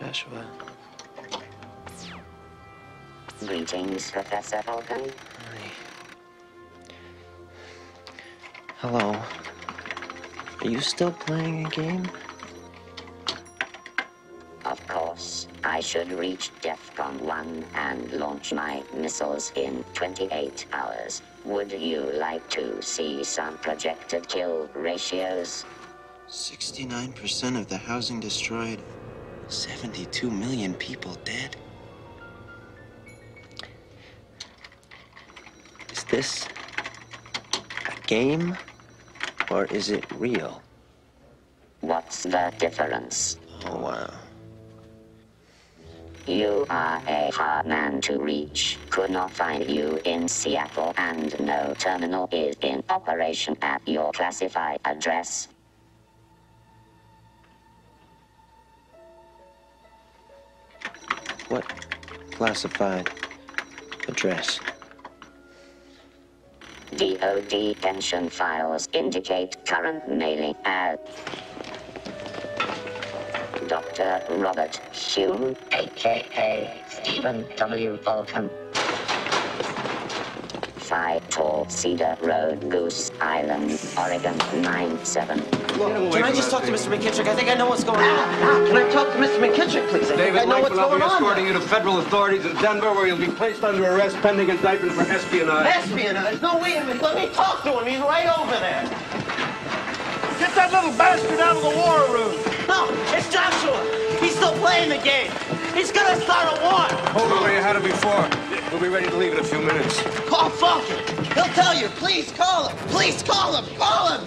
Joshua. Greetings, Professor Falken. Hi. Hello. Are you still playing a game? Of course, I should reach DEFCON 1 and launch my missiles in 28 hours. Would you like to see some projected kill ratios? 69% of the housing destroyed. 72 million people dead. Is this a game or is it real? What's the difference? Oh, wow. You are a hard man to reach. Could not find you in Seattle, and no terminal is in operation at your classified address. What classified address? DOD pension files indicate current mailing at Dr. Robert Hume, aka Stephen W. Falken. 5 Tall Cedar Road, Goose Island, Oregon 97. Can I just talk to Mr. McKittrick? I think I know what's going on. Ah, ah, can I talk to Mr. McKittrick, please? I David I know what's will be on. escorting you to federal authorities in Denver, where you'll be placed under arrest pending indictment for espionage. Espionage? No, wait a minute. Let me talk to him. He's right over there. Get that little bastard out of the war room. No, it's Joshua. He's still playing the game. He's gonna start a war. Hold on where you had it before. We'll be ready to leave in a few minutes. Call Falken. He'll tell you. Please call him. Please call him. Call him.